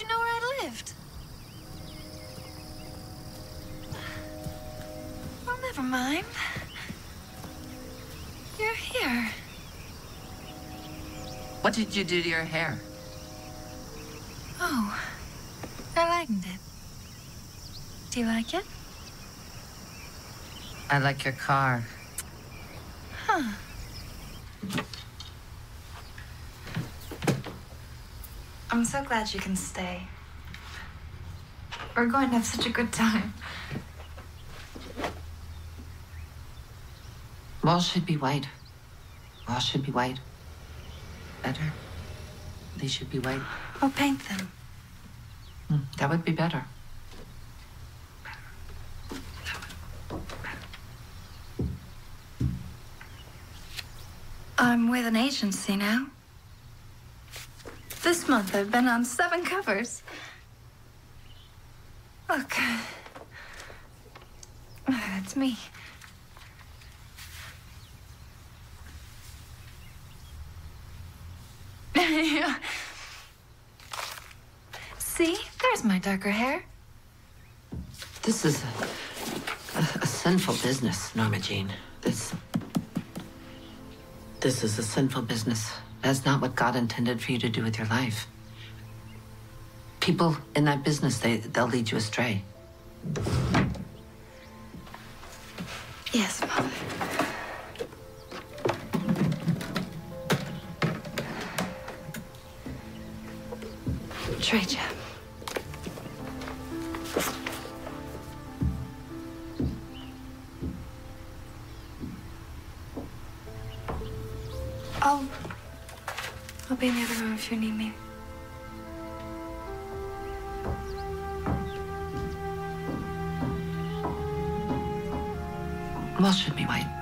you know where I lived? Well, never mind. You're here. What did you do to your hair? Oh, I lightened it. Do you like it? I like your car. Huh. I'm so glad you can stay. We're going to have such a good time. Walls should be white. Walls should be white. Better. They should be white. We'll paint them. Hmm, that would be better. I'm with an agency now. This month I've been on seven covers. Look. That's me. See? There's my darker hair. This is a, a, a sinful business, Norma Jean. This. This is a sinful business. That's not what God intended for you to do with your life. People in that business, they, they'll lead you astray. Yes, Mother. Trade you. Oh. I'll. I'll be in the other room if you need me. Walls should be white.